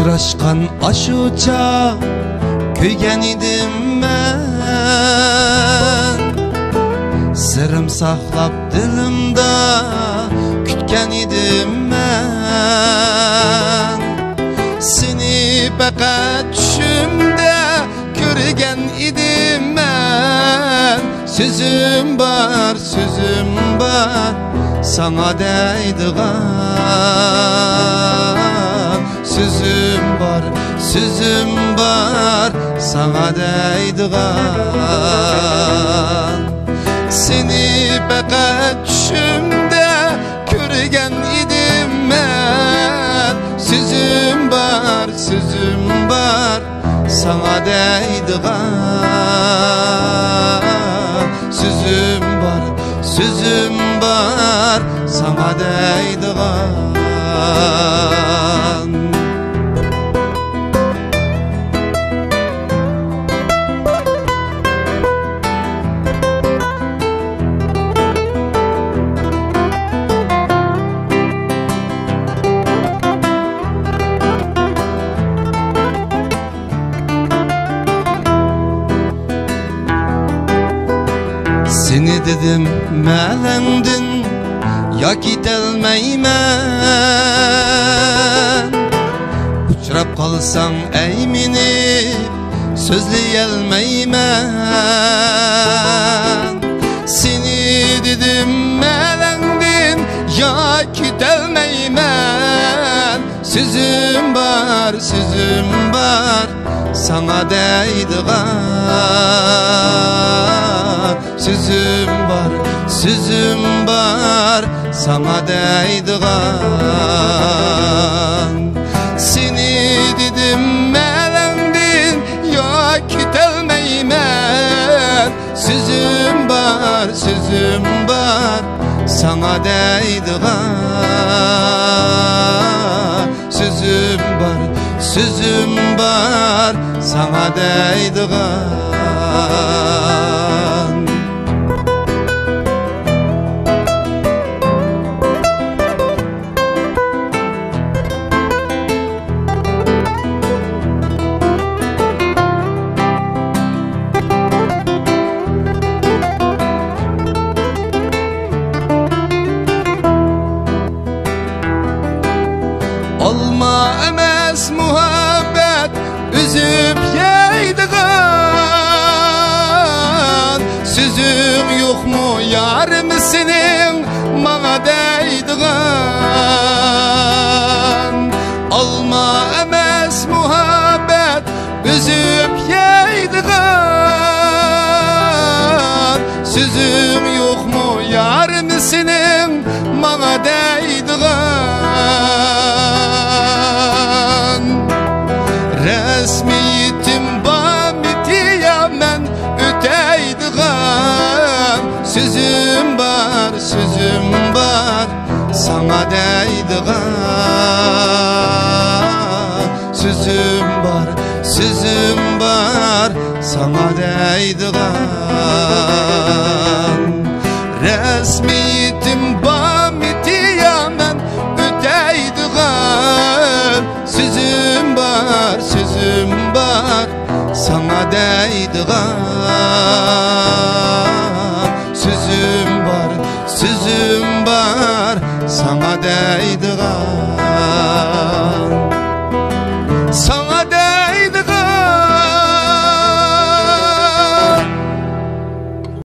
Uçraşkan aşuça köygen idim ben. Sırrım saklap dilimde kütken idim ben. Seni fakat düşümde görgen idim ben. Sözüm var, sözüm var sana değdiğen Sözüm var, sözüm var sana değdiğen Seni fakat düşümde görgen idim ben. Sözüm var, sözüm var sana değdiğen Sözüm var, sözüm var sana değdiğen dedim melendin ya gidelmeymen Uçrap kalsam eymini sözleyelmeymen Seni dedim melendin ya gidelmeymen Sözüm var, sözüm var sana değdiğen Sözüm var, sözüm var sana değdiğen Seni dedim melendin ya gidelmeymen Sözüm var, sözüm var sana değdiğen sana senin bana değdiğen Olma emes muhabbet üzüp yeydiğen Sözüm yok mu yarım senin bana değdiğen Resmi yitim bamitiya men öteydiğen Sözüm sana değdiğen Sözüm var, sözüm var. Sana değdiğen Resmi